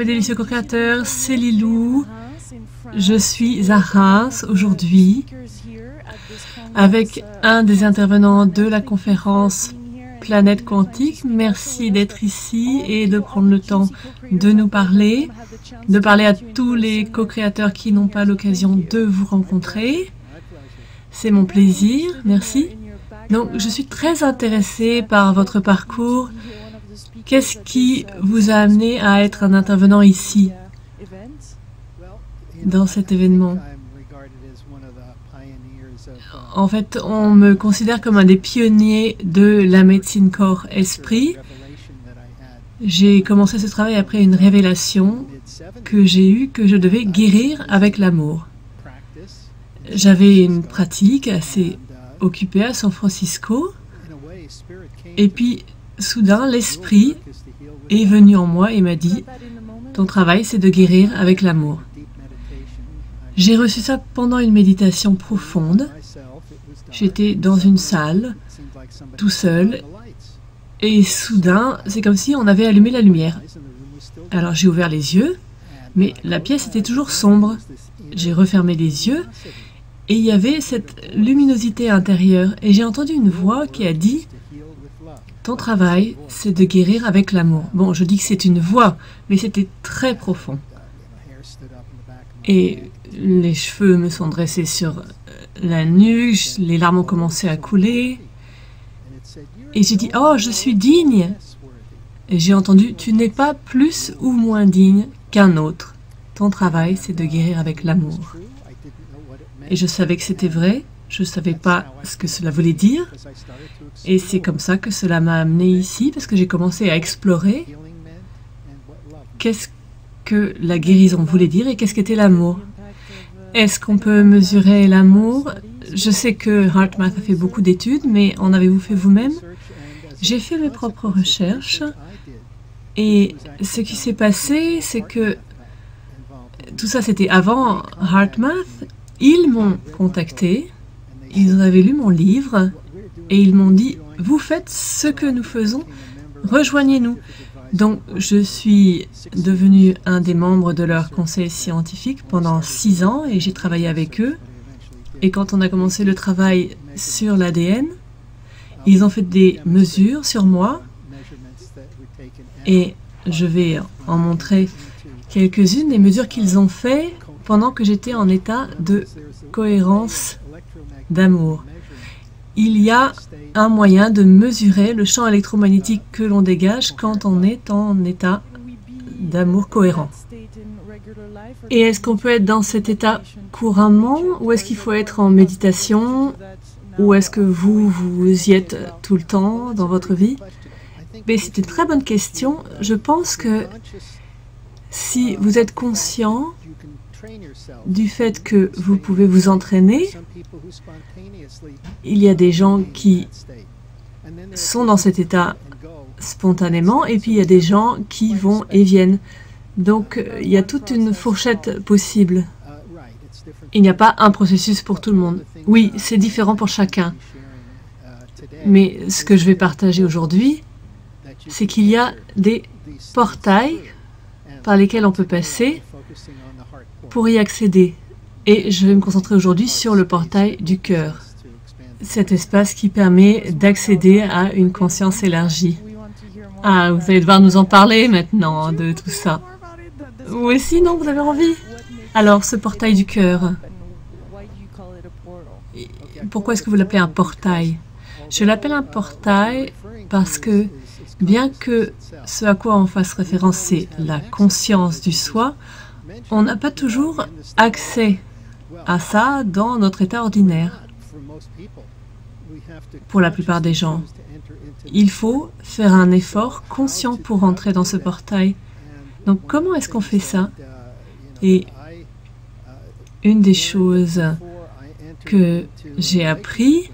Mes délicieux co-créateurs, c'est Lilou. Je suis à Reims aujourd'hui avec un des intervenants de la conférence Planète Quantique. Merci d'être ici et de prendre le temps de nous parler, de parler à tous les co-créateurs qui n'ont pas l'occasion de vous rencontrer. C'est mon plaisir, merci. Donc, je suis très intéressée par votre parcours Qu'est-ce qui vous a amené à être un intervenant ici, dans cet événement? En fait, on me considère comme un des pionniers de la médecine corps-esprit. J'ai commencé ce travail après une révélation que j'ai eue que je devais guérir avec l'amour. J'avais une pratique assez occupée à San Francisco. Et puis, Soudain, l'Esprit est venu en moi et m'a dit, ton travail, c'est de guérir avec l'amour. J'ai reçu ça pendant une méditation profonde. J'étais dans une salle, tout seul, et soudain, c'est comme si on avait allumé la lumière. Alors j'ai ouvert les yeux, mais la pièce était toujours sombre. J'ai refermé les yeux, et il y avait cette luminosité intérieure, et j'ai entendu une voix qui a dit, ton travail, c'est de guérir avec l'amour. Bon, je dis que c'est une voix, mais c'était très profond. Et les cheveux me sont dressés sur euh, la nuque, les larmes ont commencé à couler. Et j'ai dit, oh, je suis digne. Et j'ai entendu, tu n'es pas plus ou moins digne qu'un autre. Ton travail, c'est de guérir avec l'amour. Et je savais que c'était vrai, je ne savais pas ce que cela voulait dire. Et c'est comme ça que cela m'a amené ici, parce que j'ai commencé à explorer qu'est-ce que la guérison voulait dire et qu'est-ce qu'était l'amour. Est-ce qu'on peut mesurer l'amour? Je sais que HeartMath a fait beaucoup d'études, mais en avez-vous fait vous-même? J'ai fait mes propres recherches et ce qui s'est passé, c'est que tout ça c'était avant HeartMath. Ils m'ont contacté ils avaient lu mon livre et ils m'ont dit, vous faites ce que nous faisons, rejoignez-nous. Donc, je suis devenu un des membres de leur conseil scientifique pendant six ans et j'ai travaillé avec eux. Et quand on a commencé le travail sur l'ADN, ils ont fait des mesures sur moi et je vais en montrer quelques-unes des mesures qu'ils ont fait pendant que j'étais en état de cohérence d'amour. Il y a un moyen de mesurer le champ électromagnétique que l'on dégage quand on est en état d'amour cohérent. Et est-ce qu'on peut être dans cet état couramment ou est-ce qu'il faut être en méditation ou est-ce que vous, vous y êtes tout le temps dans votre vie? Mais c'est une très bonne question. Je pense que si vous êtes conscient du fait que vous pouvez vous entraîner. Il y a des gens qui sont dans cet état spontanément et puis il y a des gens qui vont et viennent. Donc euh, il y a toute une fourchette possible. Il n'y a pas un processus pour tout le monde. Oui, c'est différent pour chacun. Mais ce que je vais partager aujourd'hui, c'est qu'il y a des portails par lesquels on peut passer pour y accéder. Et je vais me concentrer aujourd'hui sur le portail du cœur, cet espace qui permet d'accéder à une conscience élargie. Ah, vous allez devoir nous en parler maintenant de tout ça. Ou sinon, vous avez envie? Alors, ce portail du cœur, pourquoi est-ce que vous l'appelez un portail? Je l'appelle un portail parce que, bien que ce à quoi on fasse référence, c'est la conscience du soi, on n'a pas toujours accès à ça dans notre état ordinaire. Pour la plupart des gens, il faut faire un effort conscient pour entrer dans ce portail. Donc comment est-ce qu'on fait ça? Et une des choses que j'ai appris,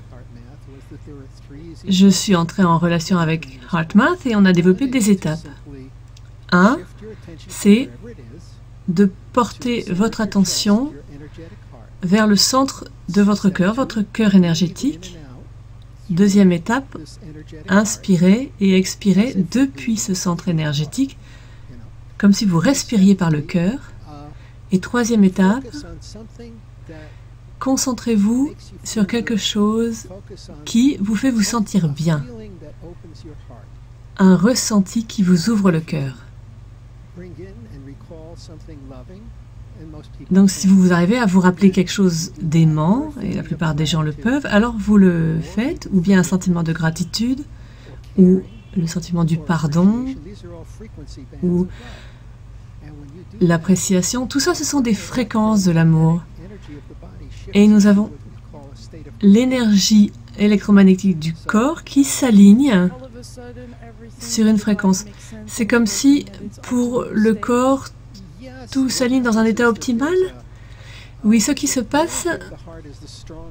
je suis entré en relation avec HeartMath et on a développé des étapes. Un, c'est de porter votre attention vers le centre de votre cœur, votre cœur énergétique. Deuxième étape, inspirez et expirez depuis ce centre énergétique comme si vous respiriez par le cœur. Et troisième étape, concentrez-vous sur quelque chose qui vous fait vous sentir bien, un ressenti qui vous ouvre le cœur. Donc si vous arrivez à vous rappeler quelque chose d'aimant, et la plupart des gens le peuvent, alors vous le faites, ou bien un sentiment de gratitude, ou le sentiment du pardon, ou l'appréciation. Tout ça, ce sont des fréquences de l'amour. Et nous avons l'énergie électromagnétique du corps qui s'aligne sur une fréquence. C'est comme si pour le corps, tout s'aligne dans un état optimal Oui, ce qui se passe,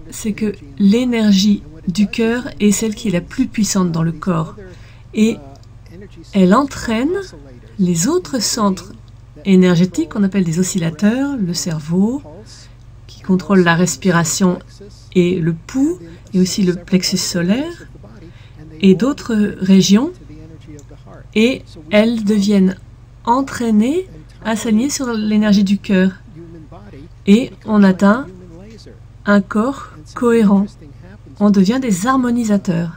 c'est que l'énergie du cœur est celle qui est la plus puissante dans le corps. Et elle entraîne les autres centres énergétiques qu'on appelle des oscillateurs, le cerveau, qui contrôle la respiration et le pouls, et aussi le plexus solaire, et d'autres régions, et elles deviennent entraînées à s'aligner sur l'énergie du cœur. Et on atteint un corps cohérent. On devient des harmonisateurs.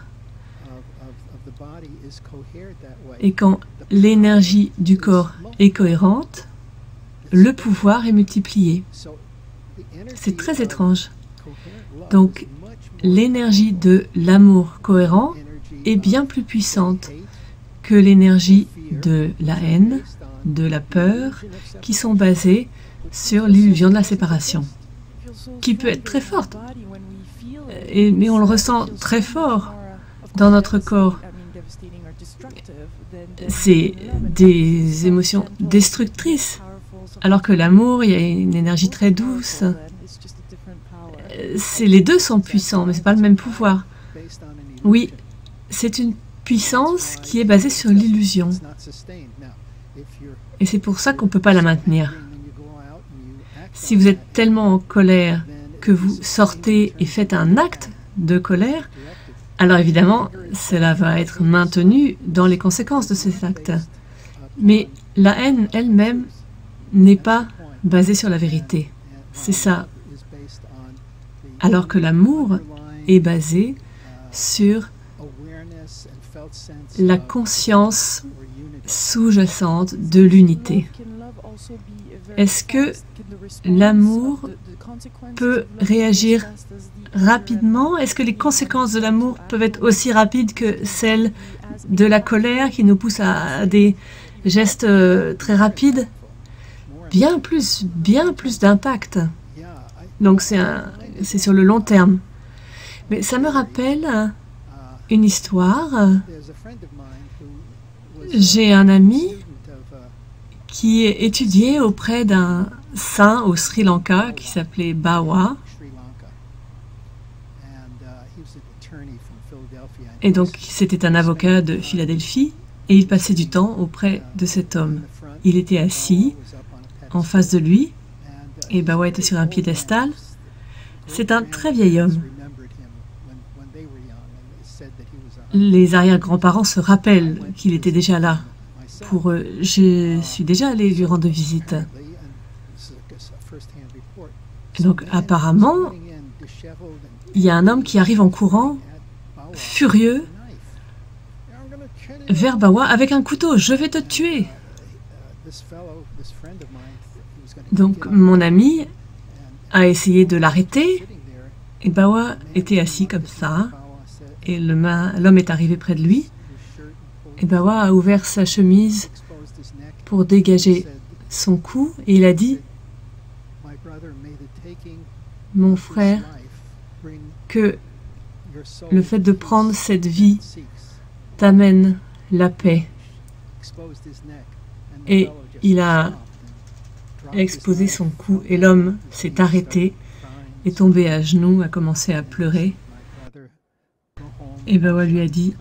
Et quand l'énergie du corps est cohérente, le pouvoir est multiplié. C'est très étrange. Donc, l'énergie de l'amour cohérent est bien plus puissante que l'énergie de la haine, de la peur, qui sont basées sur l'illusion de la séparation, qui peut être très forte. Mais on le ressent très fort dans notre corps. C'est des émotions destructrices, alors que l'amour, il y a une énergie très douce. Les deux sont puissants, mais ce n'est pas le même pouvoir. Oui, c'est une puissance qui est basée sur l'illusion. Et c'est pour ça qu'on ne peut pas la maintenir. Si vous êtes tellement en colère que vous sortez et faites un acte de colère, alors évidemment, cela va être maintenu dans les conséquences de cet acte. Mais la haine elle-même n'est pas basée sur la vérité. C'est ça. Alors que l'amour est basé sur la conscience sous-jacente de l'unité. Est-ce que l'amour peut réagir rapidement? Est-ce que les conséquences de l'amour peuvent être aussi rapides que celles de la colère qui nous pousse à des gestes euh, très rapides? Bien plus, bien plus d'impact. Donc c'est sur le long terme. Mais ça me rappelle une histoire j'ai un ami qui étudiait auprès d'un saint au Sri Lanka qui s'appelait Bawa. Et donc, c'était un avocat de Philadelphie et il passait du temps auprès de cet homme. Il était assis en face de lui et Bawa était sur un piédestal. C'est un très vieil homme. Les arrière-grands-parents se rappellent qu'il était déjà là. Pour eux, je suis déjà allé lui rendre visite. donc apparemment, il y a un homme qui arrive en courant, furieux, vers Bawa avec un couteau. Je vais te tuer. Donc mon ami a essayé de l'arrêter et Bawa était assis comme ça et l'homme est arrivé près de lui. Et Bawa a ouvert sa chemise pour dégager son cou et il a dit Mon frère, que le fait de prendre cette vie t'amène la paix. Et il a exposé son cou et l'homme s'est arrêté, est tombé à genoux, a commencé à pleurer. Et Bawa lui a dit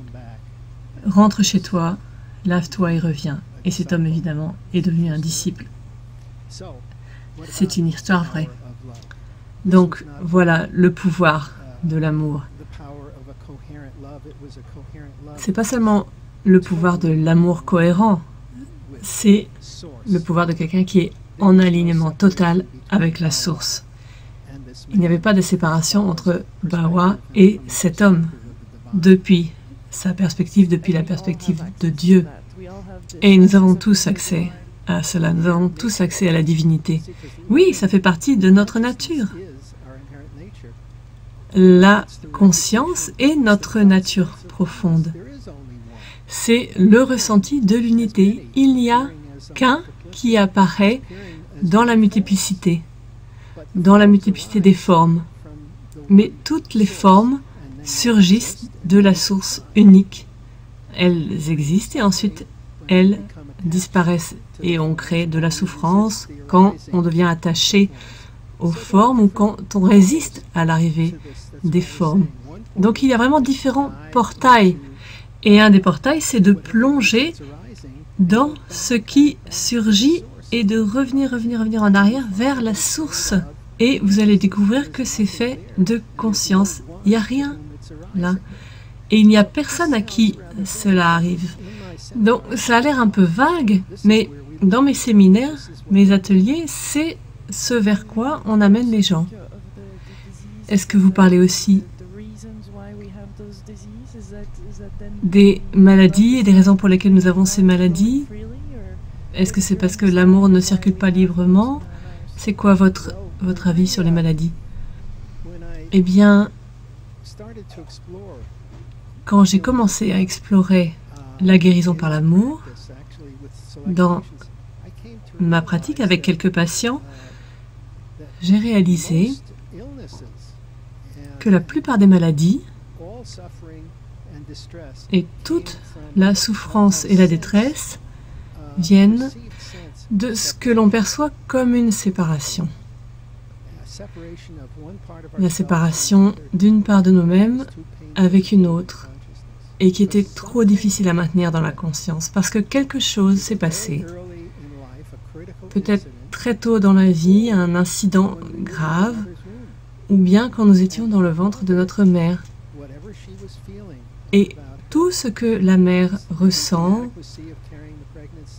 Rentre chez toi, lave-toi et reviens. Et cet homme, évidemment, est devenu un disciple. C'est une histoire vraie. Donc, voilà le pouvoir de l'amour. C'est pas seulement le pouvoir de l'amour cohérent, c'est le pouvoir de quelqu'un qui est en alignement total avec la source. Il n'y avait pas de séparation entre Bawa et cet homme depuis sa perspective, depuis la perspective de Dieu. Et nous avons tous accès à cela, nous avons tous accès à la divinité. Oui, ça fait partie de notre nature. La conscience est notre nature profonde. C'est le ressenti de l'unité. Il n'y a qu'un qui apparaît dans la multiplicité, dans la multiplicité des formes. Mais toutes les formes surgissent de la source unique. Elles existent et ensuite elles disparaissent et on crée de la souffrance quand on devient attaché aux formes ou quand on résiste à l'arrivée des formes. Donc il y a vraiment différents portails. Et un des portails, c'est de plonger dans ce qui surgit et de revenir, revenir, revenir en arrière vers la source. Et vous allez découvrir que c'est fait de conscience. Il n'y a rien Et il n'y a personne à qui cela arrive. Donc ça a l'air un peu vague, mais dans mes séminaires, mes ateliers, c'est ce vers quoi on amène les gens. Est-ce que vous parlez aussi des maladies et des raisons pour lesquelles nous avons ces maladies? Est-ce que c'est parce que l'amour ne circule pas librement? C'est quoi votre, votre avis sur les maladies? Eh bien, quand j'ai commencé à explorer la guérison par l'amour, dans ma pratique avec quelques patients, j'ai réalisé que la plupart des maladies et toute la souffrance et la détresse viennent de ce que l'on perçoit comme une séparation. La séparation d'une part de nous-mêmes avec une autre et qui était trop difficile à maintenir dans la conscience parce que quelque chose s'est passé. Peut-être très tôt dans la vie, un incident grave, ou bien quand nous étions dans le ventre de notre mère. Et tout ce que la mère ressent,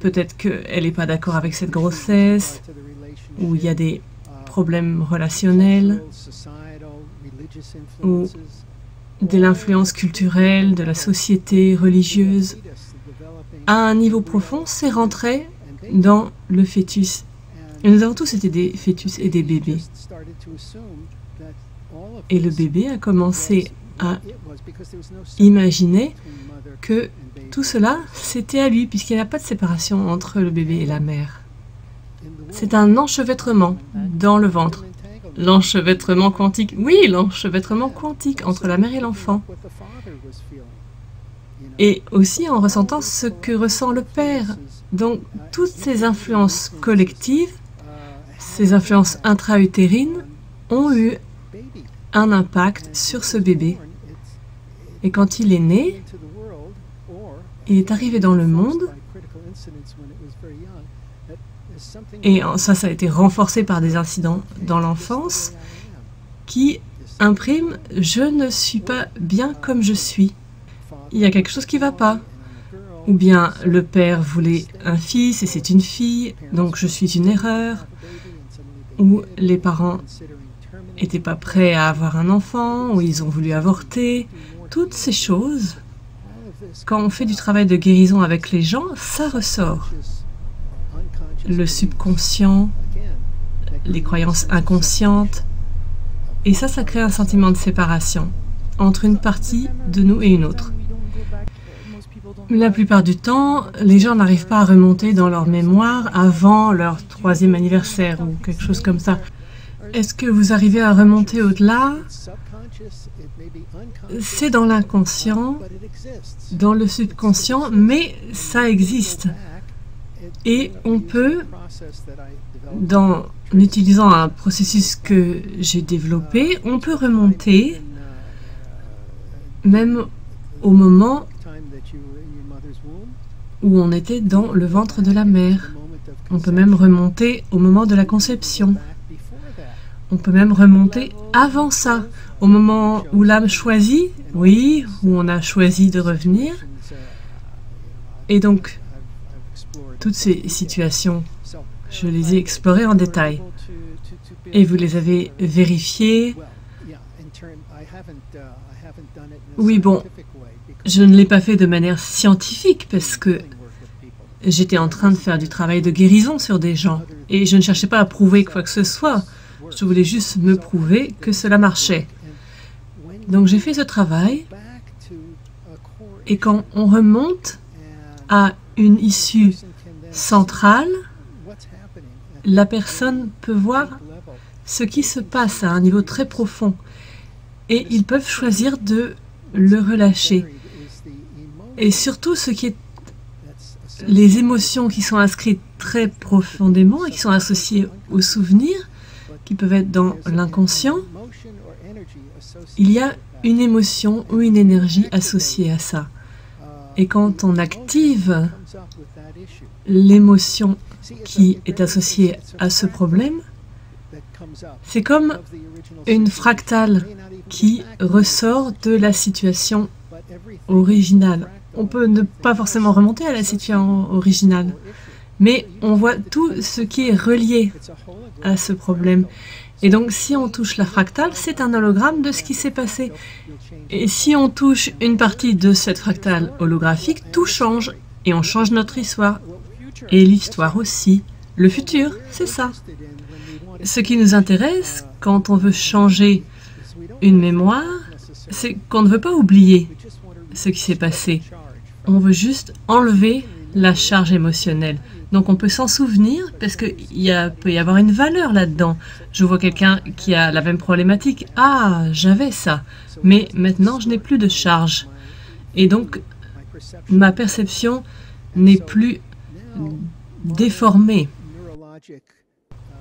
peut-être qu'elle n'est pas d'accord avec cette grossesse, ou il y a des problèmes relationnels, ou de l'influence culturelle, de la société religieuse, à un niveau profond, c'est rentré dans le fœtus. Et nous avons tous été des fœtus et des bébés. Et le bébé a commencé à imaginer que tout cela, c'était à lui, puisqu'il n'y a pas de séparation entre le bébé et la mère. C'est un enchevêtrement dans le ventre. L'enchevêtrement quantique. Oui, l'enchevêtrement quantique entre la mère et l'enfant. Et aussi en ressentant ce que ressent le père. Donc, toutes ces influences collectives, ces influences intra-utérines, ont eu un impact sur ce bébé. Et quand il est né, il est arrivé dans le monde et ça, ça a été renforcé par des incidents dans l'enfance qui impriment « je ne suis pas bien comme je suis ». Il y a quelque chose qui ne va pas. Ou bien le père voulait un fils et c'est une fille, donc je suis une erreur. Ou les parents n'étaient pas prêts à avoir un enfant, ou ils ont voulu avorter. Toutes ces choses, quand on fait du travail de guérison avec les gens, ça ressort le subconscient, les croyances inconscientes. Et ça, ça crée un sentiment de séparation entre une partie de nous et une autre. La plupart du temps, les gens n'arrivent pas à remonter dans leur mémoire avant leur troisième anniversaire ou quelque chose comme ça. Est-ce que vous arrivez à remonter au-delà? C'est dans l'inconscient, dans le subconscient, mais ça existe. Et on peut, en utilisant un processus que j'ai développé, on peut remonter même au moment où on était dans le ventre de la mère. On peut même remonter au moment de la conception. On peut même remonter avant ça, au moment où l'âme choisit, oui, où on a choisi de revenir. Et donc, Toutes ces situations, je les ai explorées en détail. Et vous les avez vérifiées? Oui, bon, je ne l'ai pas fait de manière scientifique parce que j'étais en train de faire du travail de guérison sur des gens et je ne cherchais pas à prouver quoi que ce soit. Je voulais juste me prouver que cela marchait. Donc j'ai fait ce travail et quand on remonte à une issue centrale, la personne peut voir ce qui se passe à un niveau très profond et ils peuvent choisir de le relâcher. Et surtout, ce qui est les émotions qui sont inscrites très profondément et qui sont associées aux souvenirs, qui peuvent être dans l'inconscient, il y a une émotion ou une énergie associée à ça. Et quand on active l'émotion qui est associée à ce problème, c'est comme une fractale qui ressort de la situation originale. On peut ne pas forcément remonter à la situation originale, mais on voit tout ce qui est relié à ce problème. Et donc, si on touche la fractale, c'est un hologramme de ce qui s'est passé. Et si on touche une partie de cette fractale holographique, tout change. Et on change notre histoire. Et l'histoire aussi. Le futur, c'est ça. Ce qui nous intéresse quand on veut changer une mémoire, c'est qu'on ne veut pas oublier ce qui s'est passé. On veut juste enlever la charge émotionnelle. Donc on peut s'en souvenir parce qu'il peut y avoir une valeur là-dedans. Je vois quelqu'un qui a la même problématique. Ah, j'avais ça. Mais maintenant, je n'ai plus de charge. Et donc, ma perception n'est plus déformée.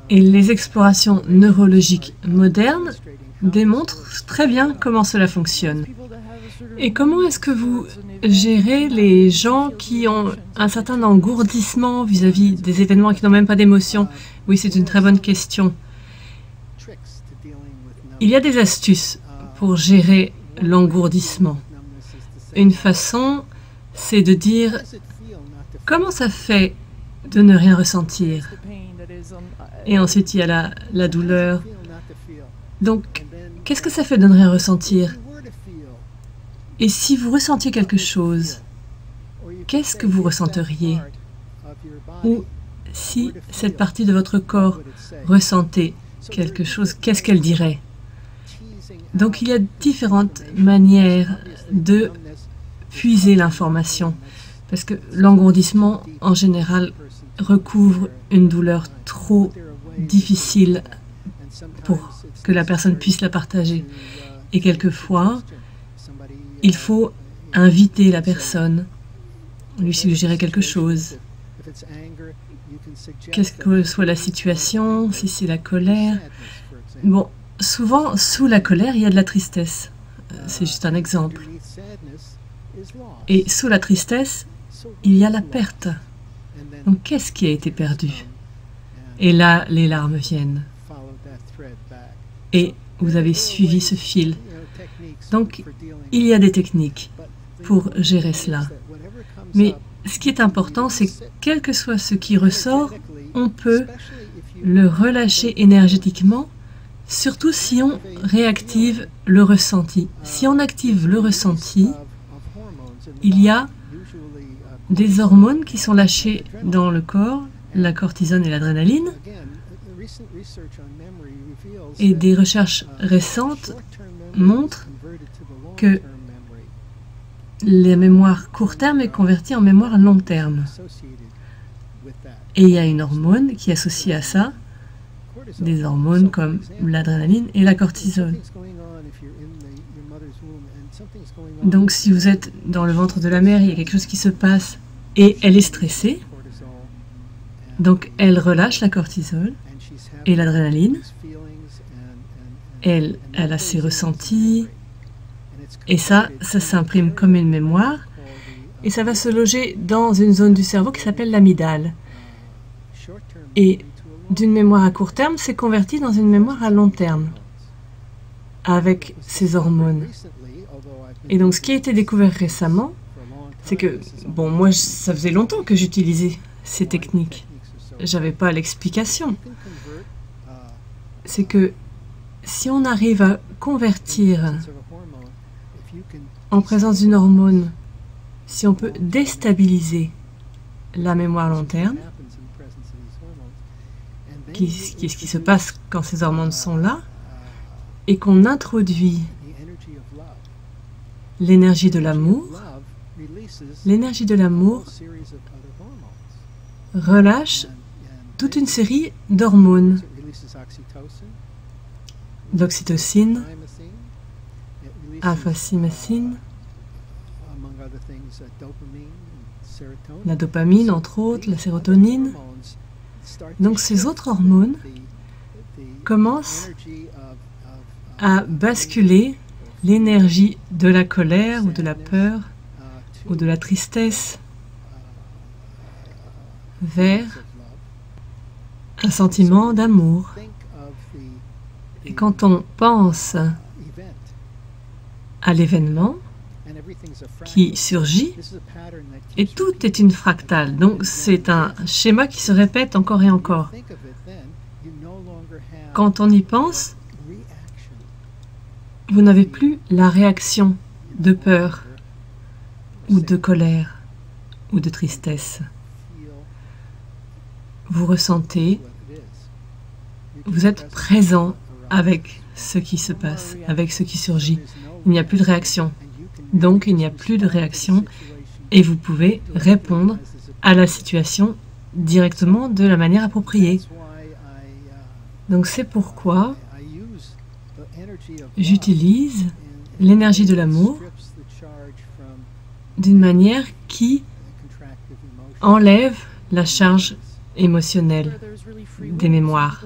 Et les explorations neurologiques modernes démontrent très bien comment cela fonctionne. Et comment est-ce que vous gérez les gens qui ont un certain engourdissement vis-à-vis des événements qui n'ont même pas d'émotion? Oui, c'est une très bonne question. Il y a des astuces pour gérer l'engourdissement. Une façon, c'est de dire comment ça fait de ne rien ressentir? Et ensuite, il y a la, la douleur. Donc, qu'est-ce que ça fait de ne rien ressentir? Et si vous ressentiez quelque chose, qu'est-ce que vous ressenteriez Ou si cette partie de votre corps ressentait quelque chose, qu'est-ce qu'elle dirait Donc il y a différentes manières de puiser l'information, parce que l'engourdissement, en général, recouvre une douleur trop difficile pour que la personne puisse la partager. Et quelquefois, il faut inviter la personne, lui suggérer quelque chose. Qu'est-ce que soit la situation, si c'est la colère. Bon, souvent, sous la colère, il y a de la tristesse. Euh, c'est juste un exemple. Et sous la tristesse, il y a la perte. Donc, qu'est-ce qui a été perdu? Et là, les larmes viennent. Et vous avez suivi ce fil. Donc, il y a des techniques pour gérer cela. Mais ce qui est important, c'est que quel que soit ce qui ressort, on peut le relâcher énergétiquement, surtout si on réactive le ressenti. Si on active le ressenti, il y a des hormones qui sont lâchées dans le corps, la cortisone et l'adrénaline. Et des recherches récentes montrent que la mémoire court terme est convertie en mémoire long terme. Et il y a une hormone qui est associée à ça, des hormones comme l'adrénaline et la cortisone. Donc si vous êtes dans le ventre de la mère, il y a quelque chose qui se passe et elle est stressée, donc elle relâche la cortisol et l'adrénaline. Elle, elle a ses ressentis et ça, ça s'imprime comme une mémoire et ça va se loger dans une zone du cerveau qui s'appelle l'amygdale. Et d'une mémoire à court terme, c'est converti dans une mémoire à long terme avec ces hormones. Et donc, ce qui a été découvert récemment, c'est que, bon, moi, ça faisait longtemps que j'utilisais ces techniques. J'avais pas l'explication. C'est que si on arrive à convertir en présence d'une hormone, si on peut déstabiliser la mémoire long terme, qu'est-ce qui se passe quand ces hormones sont là, et qu'on introduit l'énergie de l'amour, l'énergie de l'amour relâche toute une série d'hormones, d'oxytocine, alpha-symécine, la dopamine entre autres, la sérotonine. Donc ces autres hormones commencent à basculer l'énergie de la colère ou de la peur ou de la tristesse vers un sentiment d'amour. Et quand on pense à l'événement qui surgit, et tout est une fractale, donc c'est un schéma qui se répète encore et encore. Quand on y pense, vous n'avez plus la réaction de peur ou de colère ou de tristesse. Vous ressentez, vous êtes présent avec ce qui se passe, avec ce qui surgit. Il n'y a plus de réaction. Donc il n'y a plus de réaction et vous pouvez répondre à la situation directement de la manière appropriée. Donc c'est pourquoi j'utilise l'énergie de l'amour d'une manière qui enlève la charge émotionnelle des mémoires.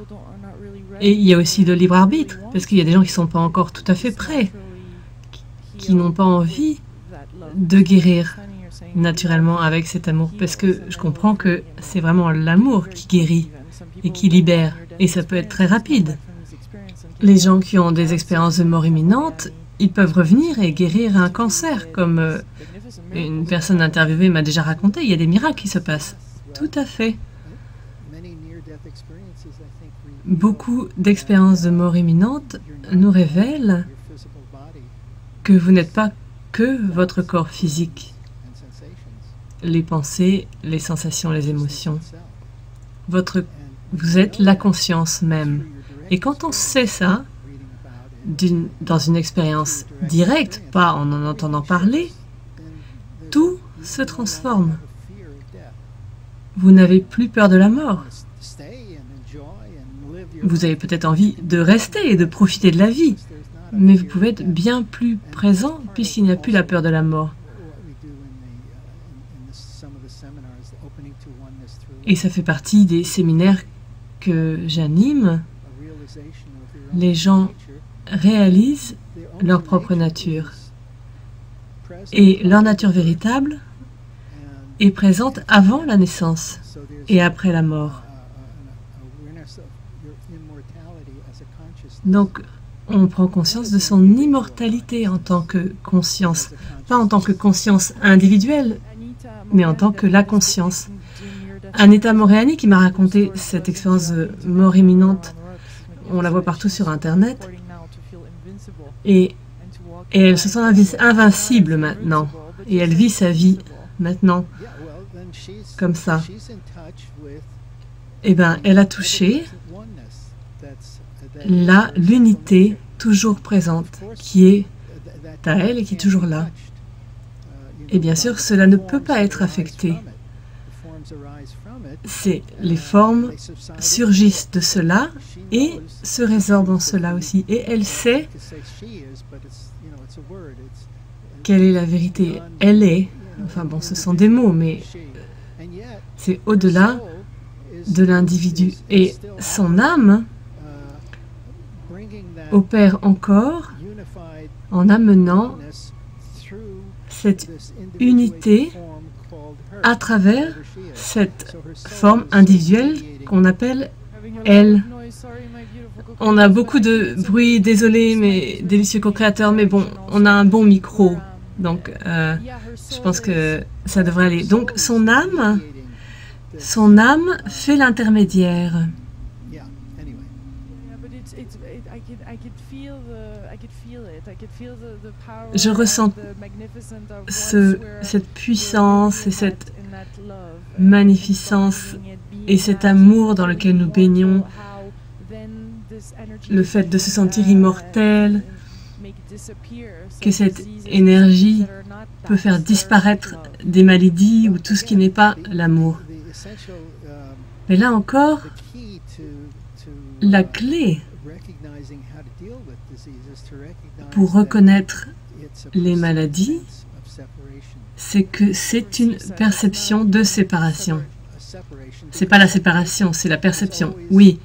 Et il y a aussi le libre arbitre, parce qu'il y a des gens qui ne sont pas encore tout à fait prêts, qui n'ont pas envie de guérir naturellement avec cet amour, parce que je comprends que c'est vraiment l'amour qui guérit et qui libère, et ça peut être très rapide. Les gens qui ont des expériences de mort imminente, ils peuvent revenir et guérir un cancer, comme euh, une personne interviewée m'a déjà raconté. Il y a des miracles qui se passent. Tout à fait. Beaucoup d'expériences de mort imminente nous révèlent que vous n'êtes pas que votre corps physique, les pensées, les sensations, les émotions. Vous êtes la conscience même. Et quand on sait ça, dans une expérience directe, pas en en entendant parler, tout se transforme. Vous n'avez plus peur de la mort. Vous avez peut-être envie de rester et de profiter de la vie, mais vous pouvez être bien plus présent puisqu'il n'y a plus la peur de la mort. Et ça fait partie des séminaires que j'anime les gens réalisent leur propre nature. Et leur nature véritable est présente avant la naissance et après la mort. Donc, on prend conscience de son immortalité en tant que conscience, pas en tant que conscience individuelle, mais en tant que la conscience. Anita Moreani qui m'a raconté cette expérience de mort imminente on la voit partout sur Internet. Et, elle se sent invincible maintenant. Et elle vit sa vie maintenant comme ça. Eh bien, elle a touché là l'unité toujours présente qui est à elle et qui est toujours là. Et bien sûr, cela ne peut pas être affecté c'est les formes surgissent de cela et se résorbent en cela aussi. Et elle sait quelle est la vérité. Elle est, enfin bon, ce sont des mots, mais c'est au-delà de l'individu. Et son âme opère encore en amenant cette unité à travers cette forme individuelle qu'on appelle elle. On a beaucoup de bruit, désolé, mais délicieux co-créateur, mais bon, on a un bon micro, donc euh, je pense que ça devrait aller. Donc son âme Son âme fait l'intermédiaire. Je ressens ce, cette puissance et cette magnificence et cet amour dans lequel nous baignons, le fait de se sentir immortel, que cette énergie peut faire disparaître des maladies ou tout ce qui n'est pas l'amour. Mais là encore, la clé pour reconnaître les maladies, c'est que c'est une perception de séparation. C'est pas la séparation, c'est la perception. Oui,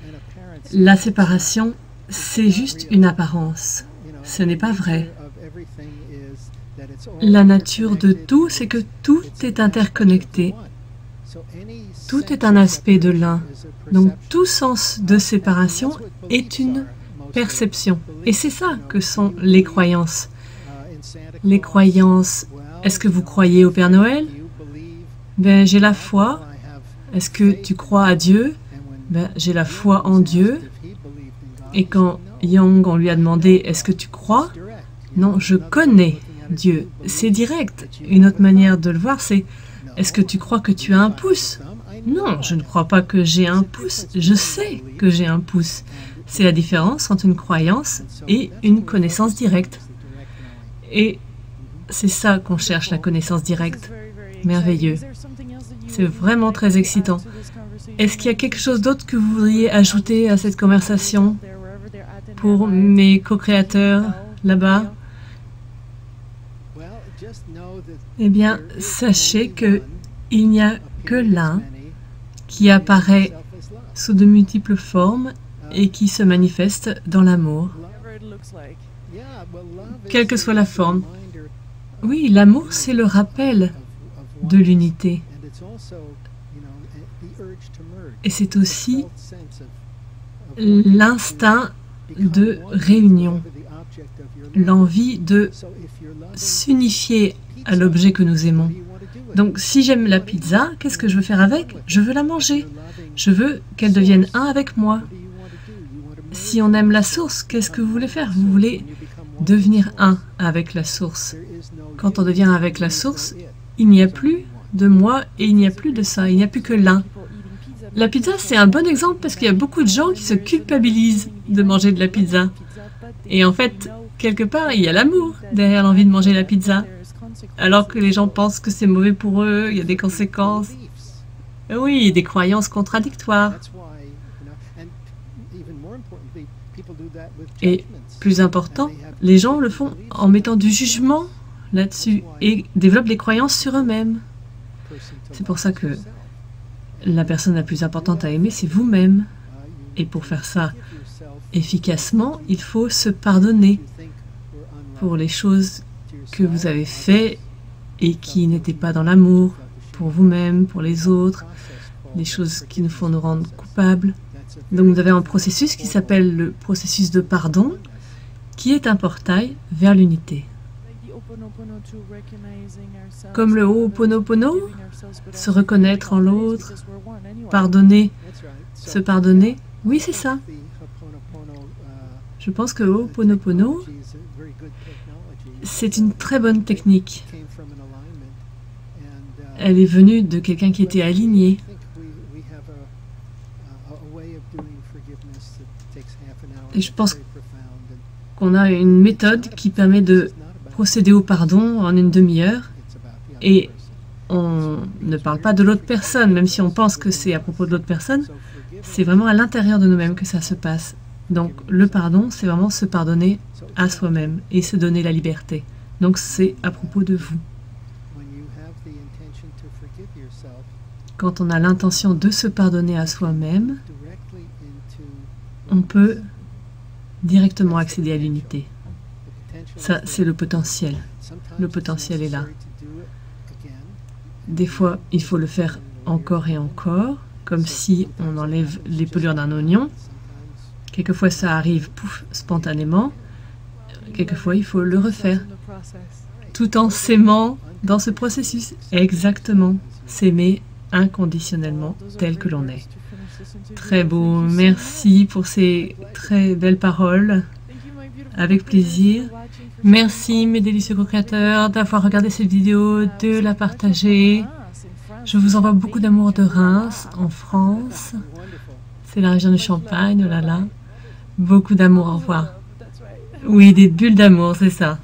la séparation, c'est juste une apparence. Ce n'est pas vrai. La nature de tout, c'est que tout est interconnecté. Tout est un aspect de l'un. Donc tout sens de séparation est une perception. Et c'est ça que sont les croyances. Les croyances, est-ce que vous croyez au Père Noël? Ben, j'ai la foi. Est-ce que tu crois à Dieu? Ben, j'ai la foi en Dieu. Et quand Young, on lui a demandé, est-ce que tu crois? Non, je connais Dieu. C'est direct. Une autre manière de le voir, c'est, est-ce que tu crois que tu as un pouce? Non, je ne crois pas que j'ai un pouce. Je sais que j'ai un pouce. C'est la différence entre une croyance et une connaissance directe. Et c'est ça qu'on cherche, la connaissance directe. Merveilleux. C'est vraiment très excitant. Est-ce qu'il y a quelque chose d'autre que vous voudriez ajouter à cette conversation pour mes co-créateurs là-bas? Eh bien, sachez que il n'y a que l'un qui apparaît sous de multiples formes et qui se manifeste dans l'amour, quelle que soit la forme. Oui, l'amour, c'est le rappel de l'unité. Et c'est aussi l'instinct de réunion, l'envie de s'unifier à l'objet que nous aimons. Donc si j'aime la pizza, qu'est-ce que je veux faire avec? Je veux la manger. Je veux qu'elle devienne un avec moi. Si on aime la source, qu'est-ce que vous voulez faire? Vous voulez devenir un avec la source. Quand on devient avec la source, il n'y a plus de moi et il n'y a plus de ça, il n'y a plus que l'un. La pizza, c'est un bon exemple parce qu'il y a beaucoup de gens qui se culpabilisent de manger de la pizza. Et en fait, quelque part, il y a l'amour derrière l'envie de manger la pizza. Alors que les gens pensent que c'est mauvais pour eux, il y a des conséquences. Oui, des croyances contradictoires. Et plus important, les gens le font en mettant du jugement là-dessus et développent des croyances sur eux-mêmes. C'est pour ça que la personne la plus importante à aimer, c'est vous-même. Et pour faire ça efficacement, il faut se pardonner pour les choses que vous avez faites et qui n'étaient pas dans l'amour, pour vous-même, pour les autres, les choses qui nous font nous rendre coupables. Donc vous avez un processus qui s'appelle le processus de pardon, qui est un portail vers l'unité. Comme le Ho'oponopono, se reconnaître en l'autre, pardonner, se pardonner. Oui, c'est ça. Je pense que Ho'oponopono, c'est une très bonne technique. Elle est venue de quelqu'un qui était aligné. Et je pense qu'on a une méthode qui permet de procéder au pardon en une demi-heure et on ne parle pas de l'autre personne, même si on pense que c'est à propos de l'autre personne, c'est vraiment à l'intérieur de nous-mêmes que ça se passe. Donc le pardon, c'est vraiment se pardonner à soi-même et se donner la liberté. Donc c'est à propos de vous. Quand on a l'intention de se pardonner à soi-même, on peut directement accéder à l'unité. Ça, c'est le potentiel. Le potentiel est là. Des fois, il faut le faire encore et encore, comme si on enlève les pelures d'un oignon. Quelquefois, ça arrive pouf, spontanément. Quelquefois, il faut le refaire. Tout en s'aimant dans ce processus. Exactement. S'aimer inconditionnellement tel que l'on est. Très beau. Merci pour ces très belles paroles. Avec plaisir. Merci mes délicieux co-créateurs d'avoir regardé cette vidéo, de la partager. Je vous envoie beaucoup d'amour de Reims, en France. C'est la région de Champagne, oh là là. Beaucoup d'amour, au revoir. Oui, des bulles d'amour, c'est ça.